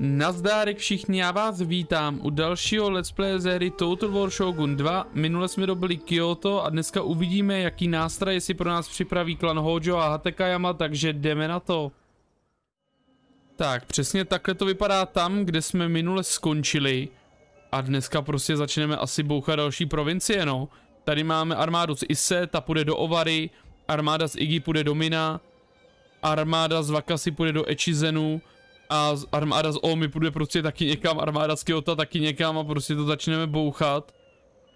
Nazdárek všichni, já vás vítám u dalšího let's play ze hry Total War Shogun 2. Minule jsme dobili Kyoto a dneska uvidíme, jaký nástroj si pro nás připraví klan Hojo a Hatekayama, takže jdeme na to. Tak, přesně takhle to vypadá tam, kde jsme minule skončili. A dneska prostě začneme asi bouchat další provincie, no. Tady máme armádu z Ise, ta půjde do Ovary, armáda z Igi půjde do Mina, armáda z Vakasi půjde do Echizenu, a armáda z Omi půjde prostě taky někam, armáda z Kyoto taky někam a prostě to začneme bouchat.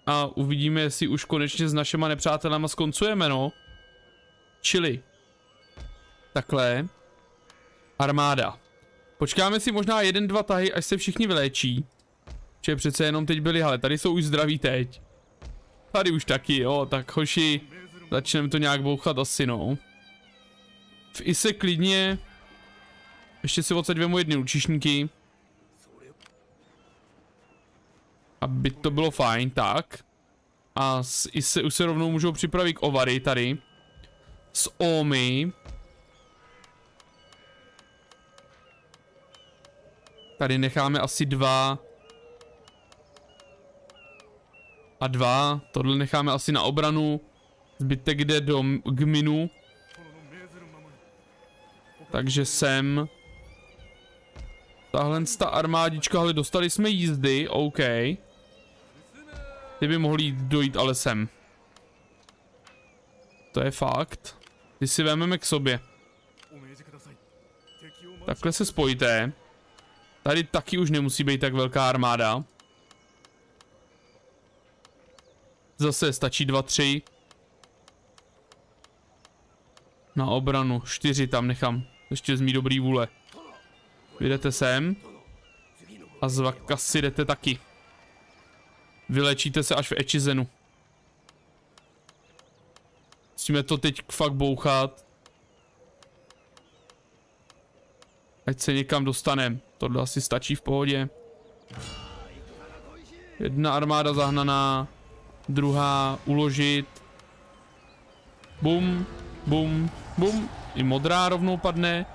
A uvidíme, jestli už konečně s našima nepřátelama skoncujeme, no. Čili. Takhle. Armáda. Počkáme si možná jeden, dva tahy, až se všichni vyléčí. Že přece jenom teď byli, ale tady jsou už zdraví teď. Tady už taky, jo, tak hoši, začneme to nějak bouchat asi, no. V Ise klidně ještě si odsaď vemu jedny lučišníky. Aby to bylo fajn, tak. A s, i se, už se rovnou můžou připravit k ovary tady. S Omi. Tady necháme asi dva. A dva. Tohle necháme asi na obranu. Zbytek jde do Gminu. Takže sem. Tahle ta armádička, ale dostali jsme jízdy, OK. Ty by mohli dojít ale sem. To je fakt. Ty si vezmeme k sobě. Takhle se spojité. Tady taky už nemusí být tak velká armáda. Zase stačí dva, tři. Na obranu, čtyři tam nechám. Ještě z mý dobrý vůle. Vy sem. A z Vakasi jdete taky. Vylečíte se až v Echizenu. Musíme to teď fakt bouchat. Ať se někam dostanem. Tohle asi stačí v pohodě. Jedna armáda zahnaná. Druhá uložit. Bum, bum, bum. I modrá rovnou padne.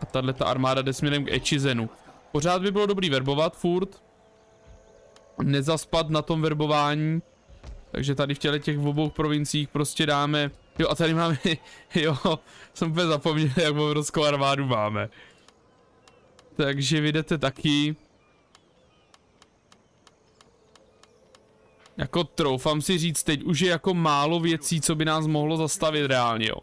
A tahle ta armáda jde směrem k Echizenu. Pořád by bylo dobrý verbovat furt. Nezaspat na tom verbování. Takže tady v těle těch obou provinciích prostě dáme... Jo a tady máme... jo, jsem úplně zapomněl, jak obrovskou armádu máme. Takže vydete taky. Jako troufám si říct, teď už je jako málo věcí, co by nás mohlo zastavit reálně, jo.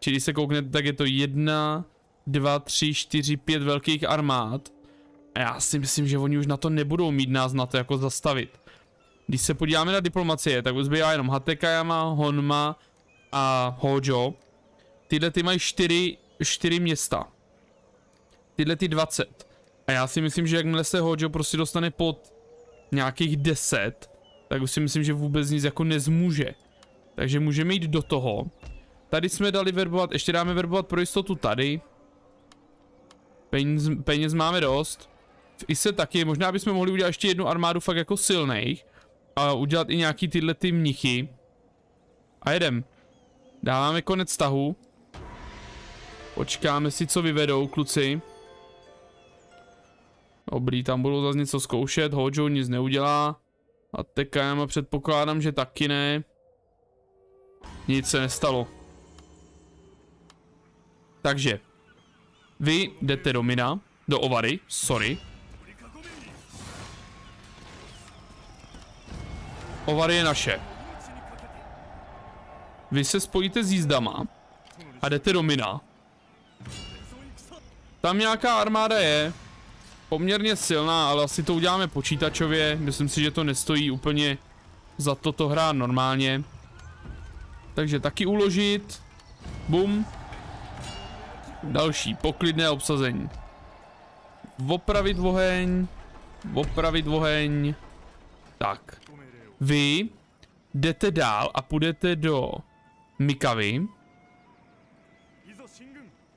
Čili se kouknete, tak je to jedna, dva, tři, čtyři, pět velkých armád. A já si myslím, že oni už na to nebudou mít nás na to jako zastavit. Když se podíváme na diplomacie, tak už zbývá jenom Hatekayama, Honma a Hojo. Tyhle ty mají čtyři, čtyři města. Tyhle ty 20. A já si myslím, že jakmile se Hojo prostě dostane pod nějakých 10, tak už si myslím, že vůbec nic jako nezmůže. Takže můžeme jít do toho. Tady jsme dali verbovat, ještě dáme verbovat pro jistotu tady. Peněz, peněz máme dost. V Ise taky, možná bychom mohli udělat ještě jednu armádu fakt jako silných. A udělat i nějaký tyhle ty mnichy. A jedem. Dáváme konec tahu. Počkáme si, co vyvedou kluci. Dobrý, tam budou zase něco zkoušet, Hojo nic neudělá. A Tekayama předpokládám, že taky ne. Nic se nestalo. Takže, vy jdete do Mina, do Ovary, sorry. Ovary je naše. Vy se spojíte s jízdama a jdete do Mina. Tam nějaká armáda je, poměrně silná, ale asi to uděláme počítačově. Myslím si, že to nestojí úplně za to to hrát normálně. Takže taky uložit. Bum. Další, poklidné obsazení. Opravit oheň. Opravit oheň. Tak. Vy jdete dál a půjdete do Mikavy.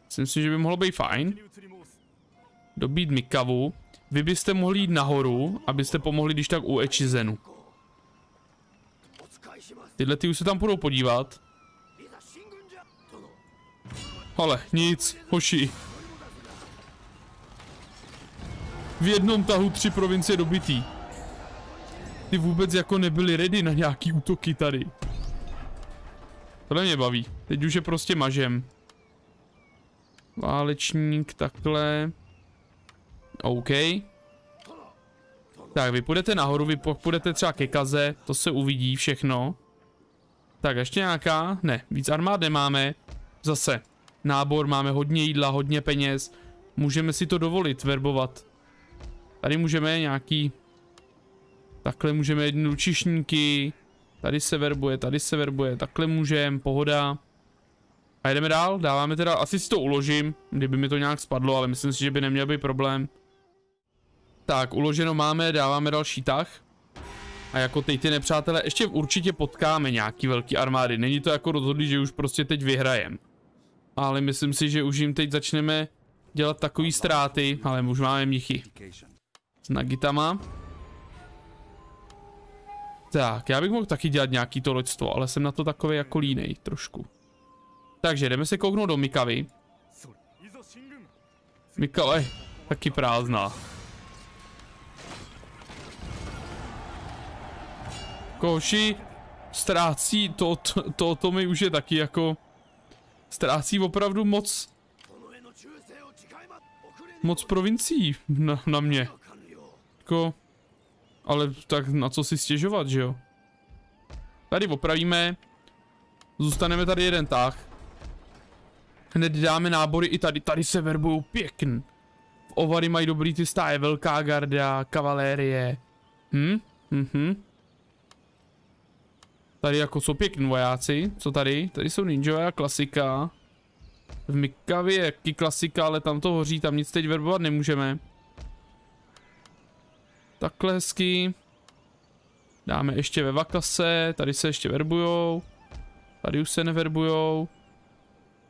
Myslím si, že by mohlo být fajn. Dobít Mikavu. Vy byste mohli jít nahoru, abyste pomohli když tak u Echizenu. Tyhle ty už se tam budou podívat. Ale nic, hoši. v jednom tahu tři provincie dobitý. Ty vůbec jako nebyly ready na nějaký útoky tady. Tohle mě baví. Teď už je prostě mažem. Válečník, takhle. OK. Tak, vy půjdete nahoru, vy půjdete třeba ke kaze, to se uvidí všechno. Tak, ještě nějaká? Ne, víc armád nemáme. Zase, nábor, máme hodně jídla, hodně peněz. Můžeme si to dovolit, verbovat. Tady můžeme nějaký... Takhle můžeme jednu lučišníky. Tady se verbuje, tady se verbuje, takhle můžeme, pohoda. A jdeme dál, dáváme teda, asi si to uložím, kdyby mi to nějak spadlo, ale myslím si, že by neměl být problém. Tak, uloženo máme, dáváme další tah. A jako teď ty nepřátelé, ještě určitě potkáme nějaký velký armády. Není to jako rozhodlý, že už prostě teď vyhrajem. Ale myslím si, že už jim teď začneme dělat takový ztráty, ale už máme mnichy. S nagitama. Tak, já bych mohl taky dělat nějaký to loďstvo, ale jsem na to takový jako línej trošku. Takže jdeme se kouknout do Mikavy. Mikava je taky prázdná. Koši ztrácí, to, to, to, to mi už je taky jako... Ztrácí opravdu moc... Moc provincií na, na mě. Jako... Ale tak na co si stěžovat, že jo? Tady opravíme. Zůstaneme tady jeden tah. Hned dáme nábory i tady. Tady se verbujou pěkn. Ovary mají dobrý ty stáje. Velká garda, kavalérie. Hm? Mhm. Tady jako jsou pěkní vojáci. Co tady? Tady jsou ninjové a klasika. V Mikavě jaký klasika, ale tam to hoří, tam nic teď verbovat nemůžeme. Takhle hezky. Dáme ještě ve Vakase, tady se ještě verbujou. Tady už se neverbujou.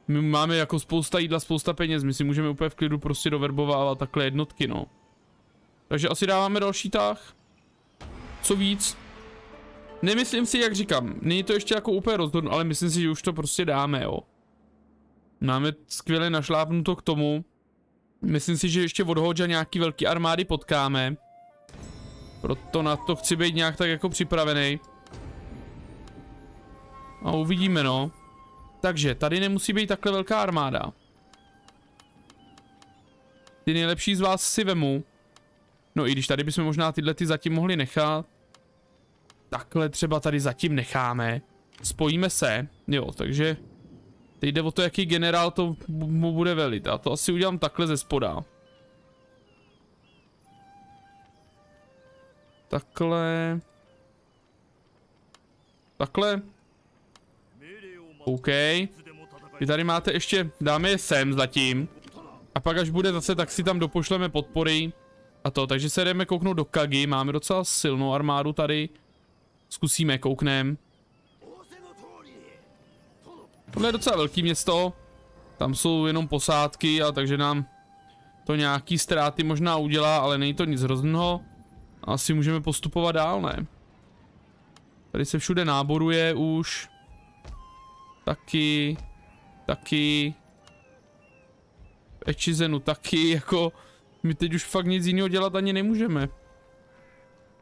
My máme jako spousta jídla, spousta peněz, my si můžeme úplně v klidu prostě doverbovávat takhle jednotky, no. Takže asi dáváme další tah. Co víc? Nemyslím si, jak říkám, není to ještě jako úplně rozhodno, ale myslím si, že už to prostě dáme, jo. Máme skvěle našlápnuto k tomu. Myslím si, že ještě od Hodža nějaký velký armády potkáme. Proto na to chci být nějak tak jako připravený. A uvidíme, no. Takže, tady nemusí být takhle velká armáda. Ty nejlepší z vás si vemu. No i když tady bychom možná tyhle ty zatím mohli nechat. Takhle třeba tady zatím necháme. Spojíme se. Jo, takže... Teď jde o to, jaký generál to mu bude velit. A to asi udělám takhle ze spoda. Takhle. Takhle. OK. Vy tady máte ještě, dáme je sem zatím. A pak až bude zase, tak si tam dopošleme podpory. A to, takže se jdeme kouknout do Kagi, máme docela silnou armádu tady. Zkusíme, kouknem. Tohle je docela velký město. Tam jsou jenom posádky, a takže nám to nějaký ztráty možná udělá, ale není to nic hrozného. Asi můžeme postupovat dál, ne? Tady se všude náboruje už. Taky. Taky. Ečizenu taky, jako... My teď už fakt nic jiného dělat ani nemůžeme.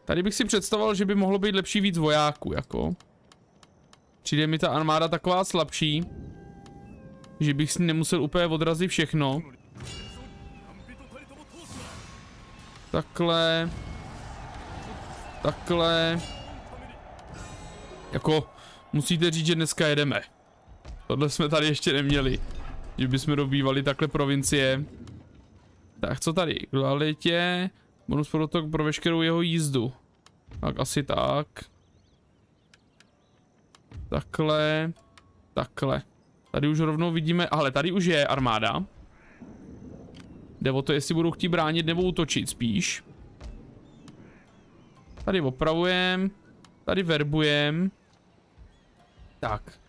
Tady bych si představoval, že by mohlo být lepší víc vojáků, jako. Přijde mi ta armáda taková slabší, že bych si nemusel úplně odrazit všechno. Takhle. Takhle. Jako, musíte říct, že dneska jedeme. Tohle jsme tady ještě neměli. Že bychom dobývali takhle provincie. Tak, co tady? Kvalitě. Bonus protok pro veškerou jeho jízdu. Tak asi tak. Takhle. Takhle. Tady už rovnou vidíme, ale tady už je armáda. Jde o to, jestli budou chtít bránit nebo útočit spíš. Tady opravujem. Tady verbujem. Tak.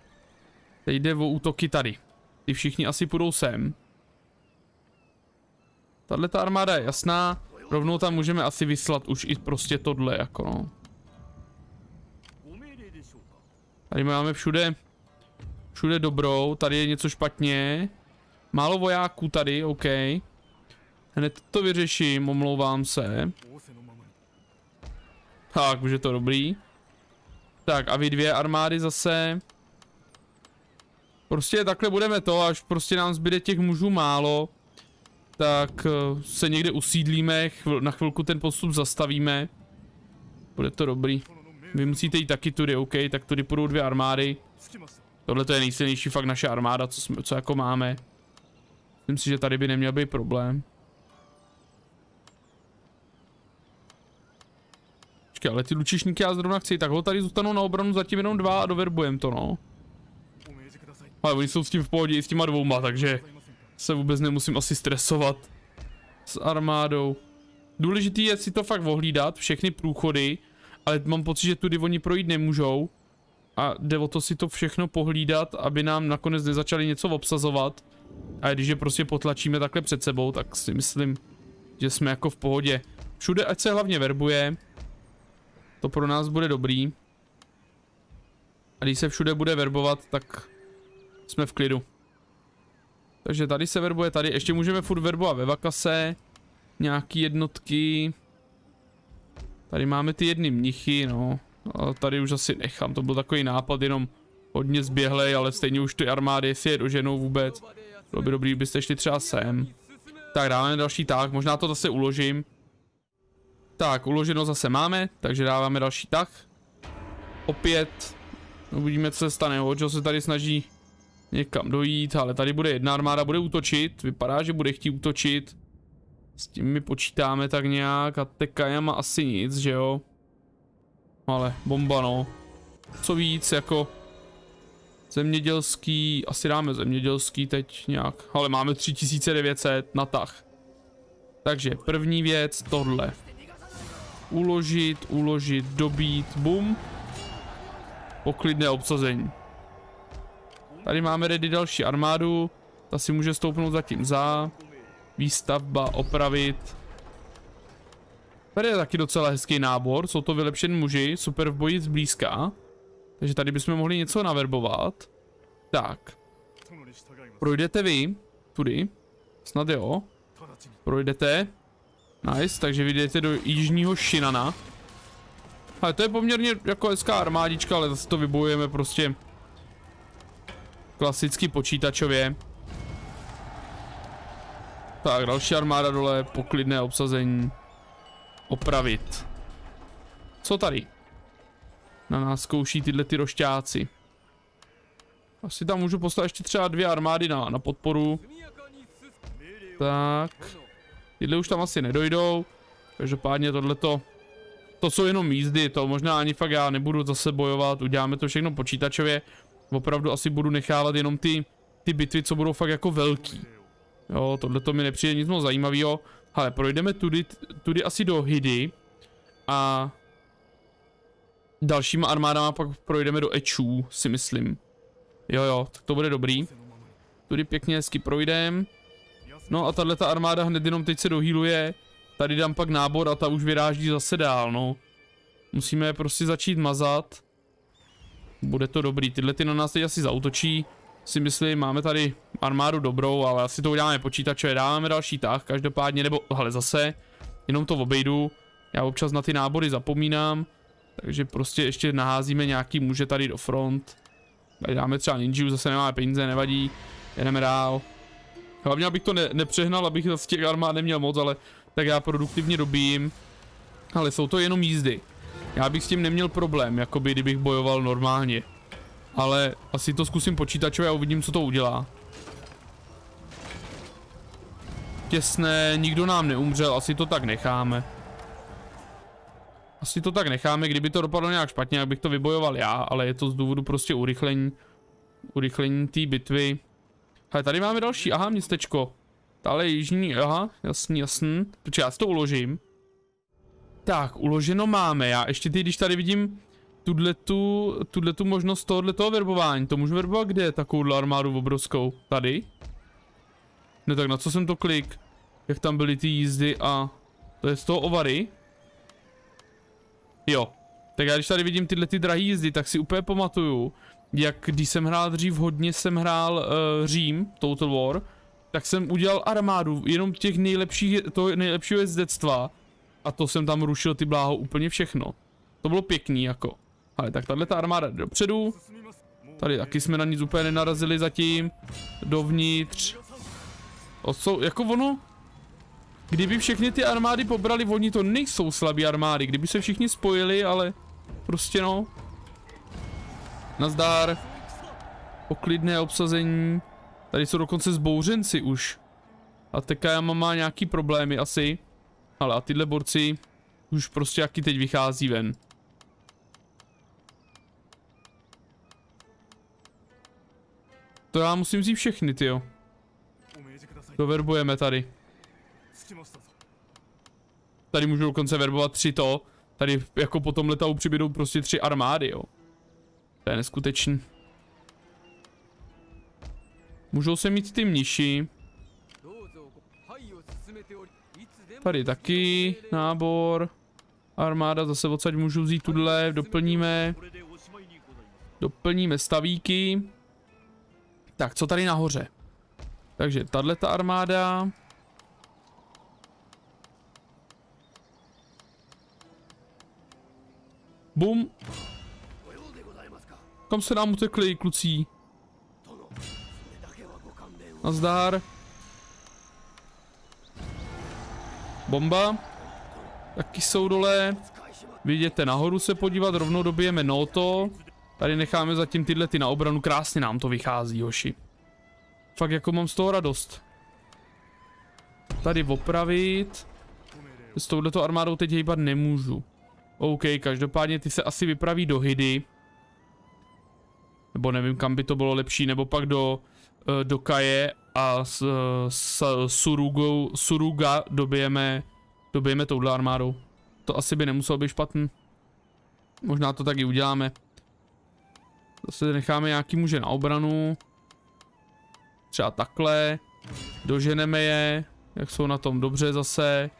Teď jde o útoky tady. Ty všichni asi půjdou sem. Tahle ta armáda je jasná. Rovnou tam můžeme asi vyslat už i prostě tohle, jako no. Tady máme všude, všude dobrou, tady je něco špatně. Málo vojáků tady, OK. Hned to vyřeším, omlouvám se. Tak, už je to dobrý. Tak a vy dvě armády zase. Prostě takhle budeme to, až prostě nám zbyde těch mužů málo. Tak eh, se někde usídlíme, chvil, na chvilku ten postup zastavíme. Bude to dobrý. Vy musíte jít taky tudy, OK, tak tudy půjdou dvě armády. Tohle to je nejsilnější fakt naše armáda, co, jsme, co jako máme. Myslím si, že tady by neměl být problém. Počkej, ale ty lučišníky já zrovna chci, tak ho tady zůstanou na obranu zatím jenom dva a doverbujem to, no. Ale oni jsou s tím v pohodě i s těma dvouma, takže se vůbec nemusím asi stresovat s armádou. Důležitý je si to fakt ohlídat, všechny průchody, ale mám pocit, že tudy oni projít nemůžou. A jde o to si to všechno pohlídat, aby nám nakonec nezačali něco obsazovat. A když je prostě potlačíme takhle před sebou, tak si myslím, že jsme jako v pohodě. Všude ať se hlavně verbuje. To pro nás bude dobrý. A když se všude bude verbovat, tak jsme v klidu. Takže tady se verbuje, tady ještě můžeme furt verbovat ve vakase. Nějaký jednotky. Tady máme ty jedny mnichy, no. A tady už asi nechám, to byl takový nápad, jenom hodně zběhlej, ale stejně už ty armády, si je doženou vůbec. Bylo by dobrý, kdybyste šli třeba sem. Tak dáváme další tak, možná to zase uložím. Tak, uloženo zase máme, takže dáváme další tak. Opět. Uvidíme, co se stane. Hojo se tady snaží někam dojít, ale tady bude jedna armáda, bude útočit. Vypadá, že bude chtít útočit. S tím my počítáme tak nějak a Tekayama asi nic, že jo? Ale bomba no. Co víc jako zemědělský, asi dáme zemědělský teď nějak, ale máme 3900 na tah. Takže první věc, tohle. Uložit, uložit, dobít, bum. Poklidné obsazení. Tady máme ready další armádu. Ta si může stoupnout zatím za. Výstavba, opravit. Tady je taky docela hezký nábor, jsou to vylepšení muži, super v boji zblízka. Takže tady bychom mohli něco naverbovat. Tak. Projdete vy, tudy. Snad jo. Projdete. Nice, takže vy jdete do jižního Shinana. Ale to je poměrně jako hezká armádička, ale zase to vybojujeme prostě klasicky počítačově. Tak, další armáda dole, poklidné obsazení. Opravit. Co tady? Na nás zkouší tyhle ty rošťáci. Asi tam můžu poslat ještě třeba dvě armády na, na podporu. Tak. Tyhle už tam asi nedojdou. Každopádně tohleto... To jsou jenom jízdy, to možná ani fakt já nebudu zase bojovat, uděláme to všechno počítačově. Opravdu asi budu nechávat jenom ty, ty bitvy, co budou fakt jako velký. Jo, tohle to mi nepřijde nic moc zajímavého. Ale projdeme tudy, tudy asi do Hidy. A dalšíma armádama pak projdeme do Ečů, si myslím. Jo jo, tak to bude dobrý. Tudy pěkně hezky projdem. No a tahle ta armáda hned jenom teď se dohýluje. Tady dám pak nábor a ta už vyráží zase dál, no. Musíme prostě začít mazat. Bude to dobrý, tyhle ty na nás teď asi zautočí si myslím, máme tady armádu dobrou, ale asi to uděláme počítače, dáváme další tah, každopádně, nebo, ale zase, jenom to obejdu, já občas na ty nábory zapomínám, takže prostě ještě naházíme nějaký muže tady do front, tady dáme třeba ninju, zase nemáme peníze, nevadí, jedeme dál. Hlavně abych to ne nepřehnal, abych z těch armád neměl moc, ale tak já produktivně dobím. Ale jsou to jenom jízdy. Já bych s tím neměl problém, jakoby kdybych bojoval normálně. Ale asi to zkusím počítačově a uvidím, co to udělá. Těsné, nikdo nám neumřel, asi to tak necháme. Asi to tak necháme, kdyby to dopadlo nějak špatně, jak bych to vybojoval já, ale je to z důvodu prostě urychlení, urychlení té bitvy. Ale tady máme další, aha, městečko. Tady jižní, aha, jasný, jasný. Počkej, já si to uložím. Tak, uloženo máme, já ještě ty, když tady vidím tu, tuhle tu možnost tohohle toho verbování. To můžu verbovat kde? Takovouhle armádu obrovskou. Tady? Ne tak na co jsem to klik? Jak tam byly ty jízdy a... To je z toho ovary? Jo. Tak já když tady vidím tyhle ty drahé jízdy, tak si úplně pamatuju, jak když jsem hrál dřív hodně, jsem hrál uh, Řím, Total War, tak jsem udělal armádu, jenom těch nejlepších, to nejlepšího jezdectva. A to jsem tam rušil ty bláho úplně všechno. To bylo pěkný jako. Ale tak tahle ta armáda jde dopředu. Tady taky jsme na nic úplně nenarazili zatím. Dovnitř. O co, jako ono? Kdyby všechny ty armády pobrali, oni to nejsou slabý armády. Kdyby se všichni spojili, ale prostě no. Nazdár. Poklidné obsazení. Tady jsou dokonce zbouřenci už. A Tekayama má nějaký problémy asi. Ale a tyhle borci už prostě jaký teď vychází ven. To já musím vzít všechny, tyjo. Doverbujeme tady. Tady můžu dokonce verbovat tři to. Tady jako po tom letahu přibydou prostě tři armády, jo. To je neskutečný. Můžou se mít ty mniši. Tady taky nábor. Armáda zase odsaď můžu vzít tudle, doplníme. Doplníme stavíky. Tak, co tady nahoře? Takže tahle ta armáda. Bum. Kam se nám utekli, kluci? Nazdár. Bomba. Taky jsou dole. Vidíte, nahoru se podívat, rovnou dobijeme Noto. Tady necháme zatím tyhle ty na obranu, krásně nám to vychází, hoši. Fakt jako mám z toho radost. Tady opravit. S touhleto armádou teď hejbat nemůžu. OK, každopádně ty se asi vypraví do Hydy. Nebo nevím, kam by to bylo lepší, nebo pak do, do Kaje a s, s Surugou, Suruga dobijeme, dobijeme touhle armádou. To asi by nemuselo být špatný. Možná to taky uděláme. Zase necháme nějaký muže na obranu. Třeba takhle. Doženeme je. Jak jsou na tom dobře zase.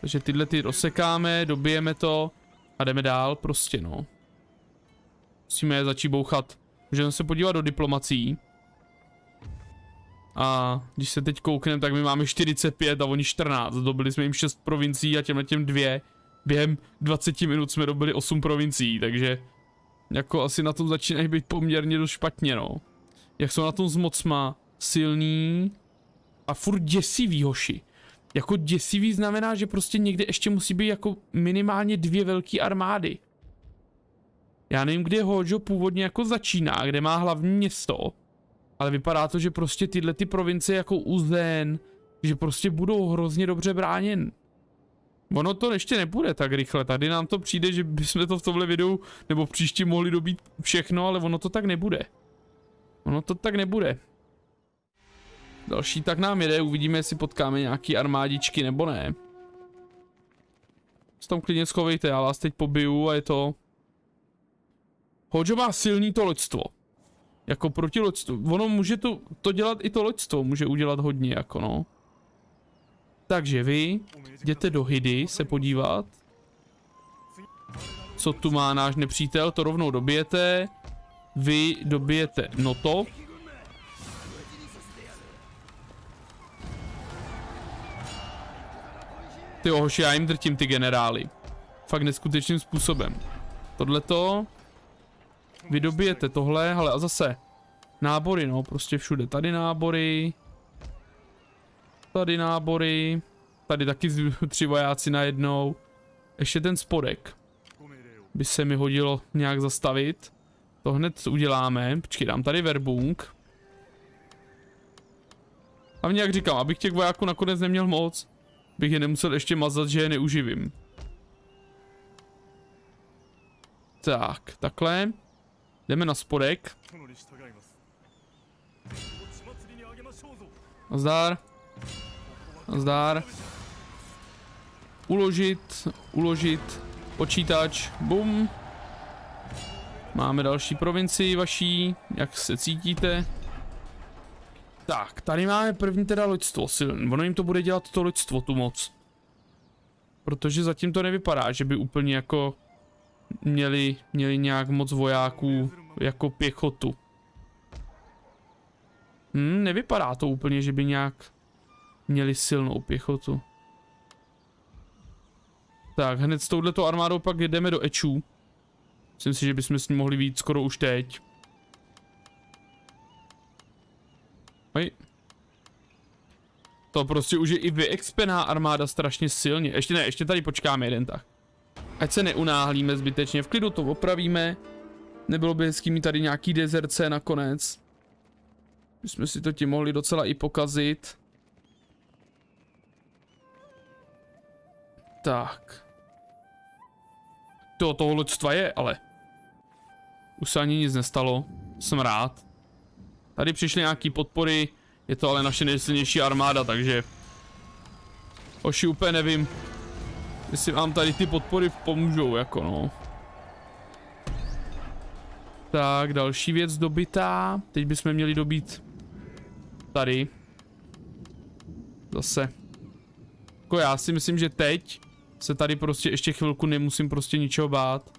Takže tyhle ty rozsekáme, dobijeme to. A jdeme dál prostě no. Musíme je začít bouchat. Můžeme se podívat do diplomací. A když se teď koukneme, tak my máme 45 a oni 14. Dobili jsme jim 6 provincií a těmhle těm dvě. Během 20 minut jsme dobili 8 provincií, takže jako asi na tom začínají být poměrně dost špatně, no. Jak jsou na tom s mocma silný a furt děsivý, hoši. Jako děsivý znamená, že prostě někde ještě musí být jako minimálně dvě velké armády. Já nevím, kde Hojo původně jako začíná, kde má hlavní město. Ale vypadá to, že prostě tyhle ty provincie jako Uzen, že prostě budou hrozně dobře bráněn. Ono to ještě nebude tak rychle, tady nám to přijde, že bychom to v tomhle videu nebo v příští mohli dobít všechno, ale ono to tak nebude. Ono to tak nebude. Další tak nám jede, uvidíme, jestli potkáme nějaký armádičky nebo ne. S tam klidně schovejte, já vás teď pobiju a je to... Hojo má silný to loďstvo. Jako proti loďstvu. Ono může to, to dělat i to loďstvo, může udělat hodně jako no. Takže vy jděte do Hydy se podívat. Co tu má náš nepřítel, to rovnou dobijete. Vy dobijete Noto. Ty hoši, já jim drtím ty generály. Fakt neskutečným způsobem. Tohleto. Vy dobijete tohle, ale a zase. Nábory, no, prostě všude. Tady nábory. Tady nábory. Tady taky tři vojáci najednou. Ještě ten spodek. By se mi hodilo nějak zastavit. To hned uděláme. Počkej, dám tady verbung. Hlavně jak říkám, abych těch vojáků nakonec neměl moc, bych je nemusel ještě mazat, že je neuživím. Tak, takhle. Jdeme na spodek. Nazdár. Nazdár. Uložit, uložit, počítač, bum. Máme další provincii vaší, jak se cítíte. Tak, tady máme první teda loďstvo. Ono jim to bude dělat to loďstvo tu moc. Protože zatím to nevypadá, že by úplně jako měli, měli nějak moc vojáků jako pěchotu. Hm, nevypadá to úplně, že by nějak měli silnou pěchotu. Tak, hned s touhletou armádou pak jdeme do Ečů. Myslím si, že bychom s ní mohli víc skoro už teď. Oj. To prostě už je i vyexpená armáda strašně silně. Ještě ne, ještě tady počkáme jeden tak. Ať se neunáhlíme zbytečně, v klidu to opravíme. Nebylo by hezký mít tady nějaký dezerce nakonec. My jsme si to tím mohli docela i pokazit. Tak. To, toho loďstva je, ale. Už se ani nic nestalo. Jsem rád. Tady přišly nějaký podpory. Je to ale naše nejsilnější armáda, takže... Oši úplně nevím. Jestli vám tady ty podpory pomůžou, jako no. Tak, další věc dobitá. Teď bychom měli dobít tady. Zase. Jako já si myslím, že teď se tady prostě ještě chvilku nemusím prostě ničeho bát.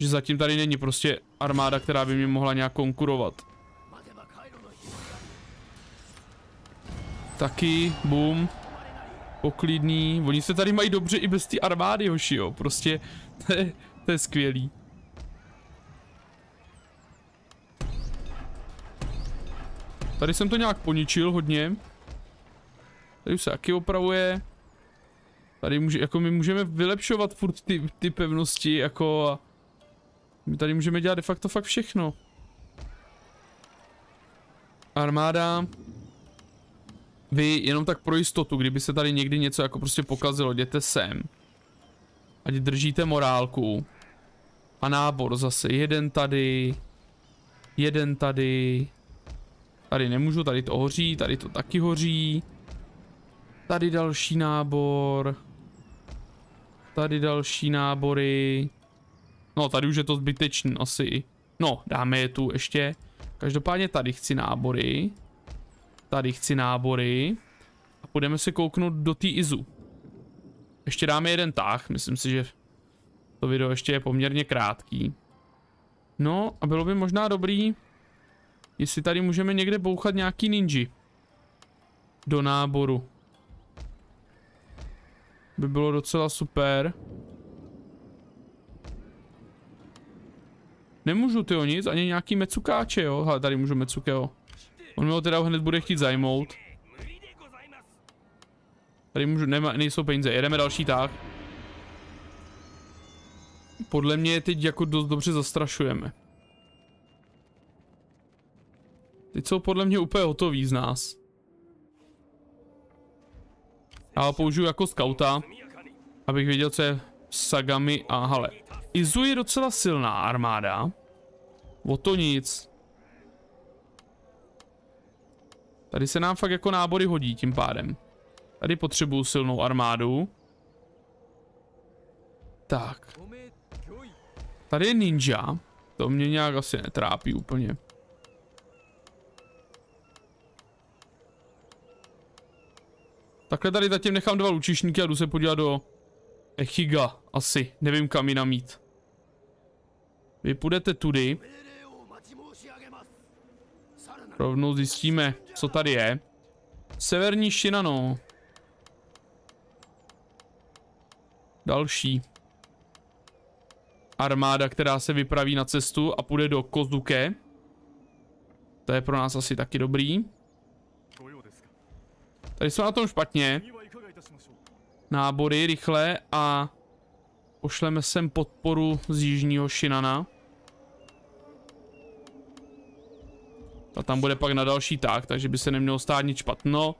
Že zatím tady není prostě armáda, která by mi mohla nějak konkurovat. Taky, boom. Poklidný. Oni se tady mají dobře i bez té armády, hoši, jo. Prostě, to je, to je skvělý. Tady jsem to nějak poničil hodně. Tady už se taky opravuje. Tady může, jako my můžeme vylepšovat furt ty, ty pevnosti, jako a my tady můžeme dělat de facto fakt všechno. Armáda. Vy jenom tak pro jistotu, kdyby se tady někdy něco jako prostě pokazilo, jděte sem. Ať držíte morálku. A nábor zase, jeden tady. Jeden tady. Tady nemůžu, tady to hoří, tady to taky hoří. Tady další nábor. Tady další nábory. No, tady už je to zbytečný asi. No, dáme je tu ještě. Každopádně tady chci nábory. Tady chci nábory. A půjdeme se kouknout do té Izu. Ještě dáme jeden tah, myslím si, že to video ještě je poměrně krátký. No a bylo by možná dobrý, jestli tady můžeme někde bouchat nějaký ninji. Do náboru. By bylo docela super. Nemůžu ty nic, ani nějaký mecukáče, jo? Hele, tady můžu mecukeo. On mi ho teda hned bude chtít zajmout. Tady můžu, nema, nejsou peníze, jedeme další tak. Podle mě je teď jako dost dobře zastrašujeme. Teď jsou podle mě úplně hotoví z nás. Já ho použiju jako skauta, abych věděl, co je Sagami a Hale. Izu je docela silná armáda. O to nic. Tady se nám fakt jako nábory hodí tím pádem. Tady potřebuju silnou armádu. Tak. Tady je ninja. To mě nějak asi netrápí úplně. Takhle tady zatím nechám dva lučišníky a jdu se podívat do Echiga, asi. Nevím kam jinam mít. Vy půjdete tudy. Rovnou zjistíme, co tady je. Severní Shinano. Další. Armáda, která se vypraví na cestu a půjde do Kozuke. To je pro nás asi taky dobrý. Tady jsou na tom špatně. Nábory rychle a pošleme sem podporu z jižního Shinana. Ta tam bude pak na další tak, takže by se nemělo stát nic špatno.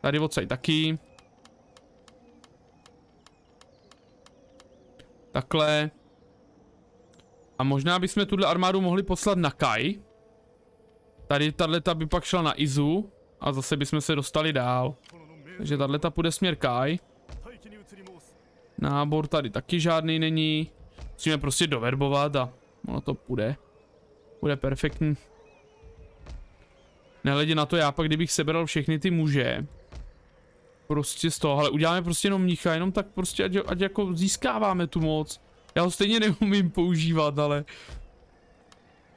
Tady odsaď taky. Takhle. A možná bychom tuhle armádu mohli poslat na Kai. Tady tato by pak šla na Izu. A zase bychom se dostali dál. Takže tato půjde směr Kai. Nábor tady taky žádný není. Musíme prostě doverbovat a ono to půjde. Bude perfektní. Nehledě na to, já pak kdybych sebral všechny ty muže. Prostě z toho, ale uděláme prostě jenom mnicha, jenom tak prostě, ať, ať jako získáváme tu moc. Já ho stejně neumím používat, ale...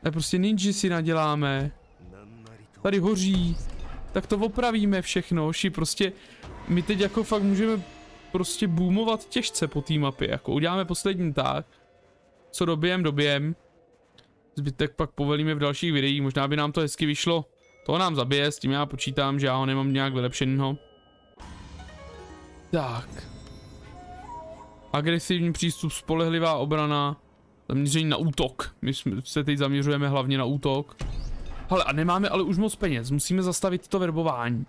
Ale prostě ninja si naděláme. tady hoří, tak to opravíme všechno, ši prostě, my teď jako fakt můžeme prostě boomovat těžce po té mapě, jako uděláme poslední tak, co dobijem, dobijem, zbytek pak povelíme v dalších videích, možná by nám to hezky vyšlo, to nám zabije, s tím já počítám, že já ho nemám nějak vylepšenýho. Tak. Agresivní přístup, spolehlivá obrana, zaměření na útok. My se teď zaměřujeme hlavně na útok. Hele, a nemáme ale už moc peněz, musíme zastavit to verbování.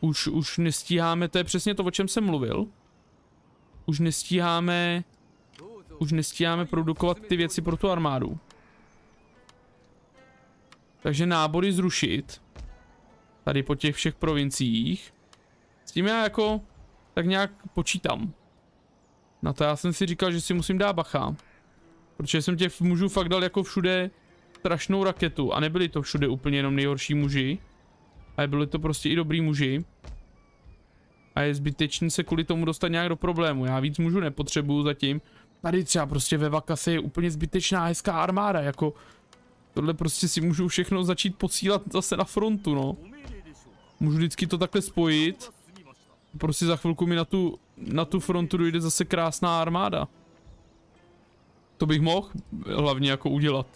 Už, už nestíháme, to je přesně to, o čem jsem mluvil. Už nestíháme, už nestíháme produkovat ty věci pro tu armádu. Takže nábory zrušit. Tady po těch všech provinciích. S tím já jako tak nějak počítám. Na to já jsem si říkal, že si musím dát bacha. Protože jsem těch mužů fakt dal jako všude strašnou raketu a nebyli to všude úplně jenom nejhorší muži. Ale byli to prostě i dobrý muži. A je zbytečný se kvůli tomu dostat nějak do problému. Já víc mužů nepotřebuju zatím. Tady třeba prostě ve Vakase je úplně zbytečná hezká armáda, jako Tohle prostě si můžu všechno začít posílat zase na frontu, no. Můžu vždycky to takhle spojit. Prostě za chvilku mi na tu, na tu frontu dojde zase krásná armáda. To bych mohl hlavně jako udělat.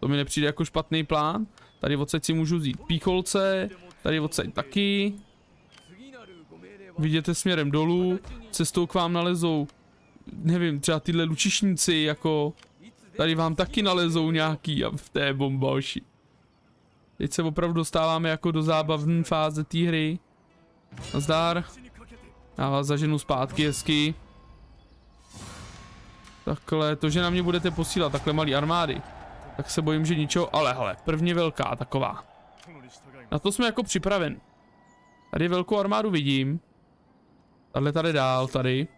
To mi nepřijde jako špatný plán. Tady odsaď si můžu vzít pícholce, tady odsaď taky. Vidíte směrem dolů, cestou k vám nalezou, nevím, třeba tyhle lučišníci jako Tady vám taky nalezou nějaký a v té bomboši. Teď se opravdu dostáváme jako do zábavné fáze té hry. Nazdár. Já vás zaženu zpátky hezky. Takhle, to, že na mě budete posílat takhle malý armády, tak se bojím, že ničeho, ale hele, prvně velká taková. Na to jsme jako připraven. Tady velkou armádu vidím. Tahle tady dál, tady.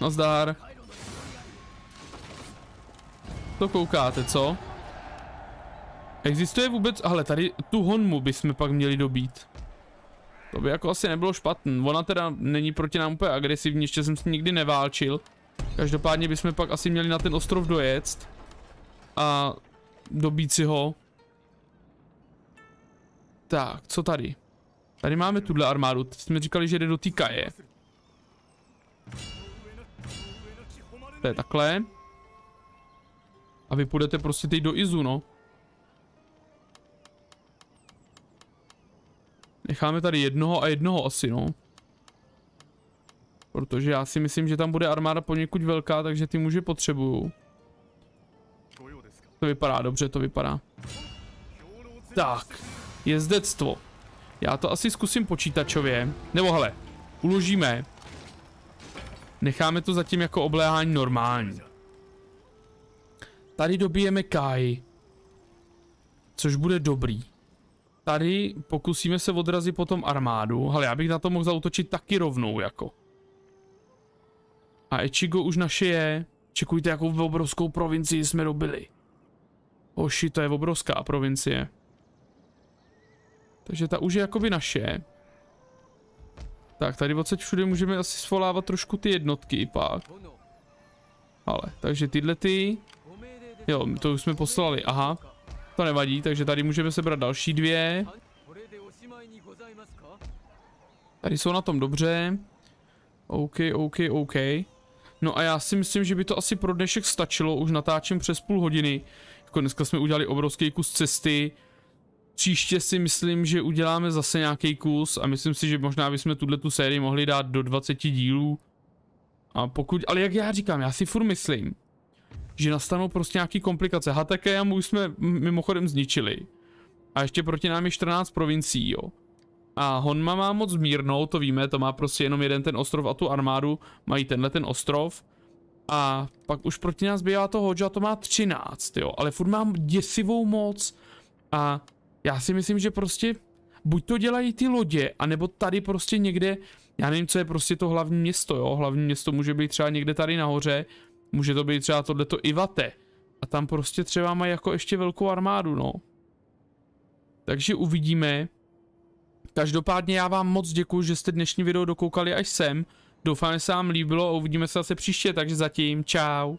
Nazdár. To koukáte, co? Existuje vůbec, ale tady tu honmu bychom pak měli dobít. To by jako asi nebylo špatný. Ona teda není proti nám úplně agresivní, ještě jsem s ní nikdy neválčil. Každopádně bychom pak asi měli na ten ostrov dojet. A dobít si ho. Tak, co tady? Tady máme tuhle armádu, teď jsme říkali, že jde do té kaje. To je takhle. A vy půjdete prostě teď do Izu, no. Necháme tady jednoho a jednoho asi, no. Protože já si myslím, že tam bude armáda poněkud velká, takže ty muže potřebuju. To vypadá, dobře to vypadá. Tak, jezdectvo. Já to asi zkusím počítačově. Nebo hele, uložíme. Necháme to zatím jako obléhání normální. Tady dobijeme Kai. Což bude dobrý. Tady pokusíme se odrazit potom armádu. Ale já bych na to mohl zautočit taky rovnou jako. A Echigo už naše je. Čekujte, jakou obrovskou provincii jsme dobili. Oši, to je obrovská provincie. Takže ta už je jakoby naše. Tak, tady odsaď všude můžeme asi svolávat trošku ty jednotky pak. Ale, takže tyhle ty Jo, to už jsme poslali, aha. To nevadí, takže tady můžeme sebrat další dvě. Tady jsou na tom dobře. OK, OK, OK. No a já si myslím, že by to asi pro dnešek stačilo, už natáčím přes půl hodiny. Jako dneska jsme udělali obrovský kus cesty. Příště si myslím, že uděláme zase nějaký kus a myslím si, že možná bychom tuhle tu sérii mohli dát do 20 dílů. A pokud, ale jak já říkám, já si furt myslím, že nastanou prostě nějaký komplikace. HTKM už jsme mimochodem zničili. A ještě proti nám je 14 provincií, jo. A Honma má moc mírnou, to víme, to má prostě jenom jeden ten ostrov a tu armádu mají tenhle ten ostrov. A pak už proti nás bývá to Hojo a to má 13, jo. Ale furt mám děsivou moc. A já si myslím, že prostě buď to dělají ty lodě, anebo tady prostě někde, já nevím, co je prostě to hlavní město, jo. Hlavní město může být třeba někde tady nahoře, Může to být třeba tohleto Ivate. A tam prostě třeba mají jako ještě velkou armádu, no. Takže uvidíme. Každopádně já vám moc děkuji, že jste dnešní video dokoukali až sem. Doufám, že se vám líbilo a uvidíme se zase příště, takže zatím čau.